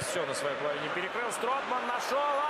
Все на своей половине перекрыл. Стротман нашел.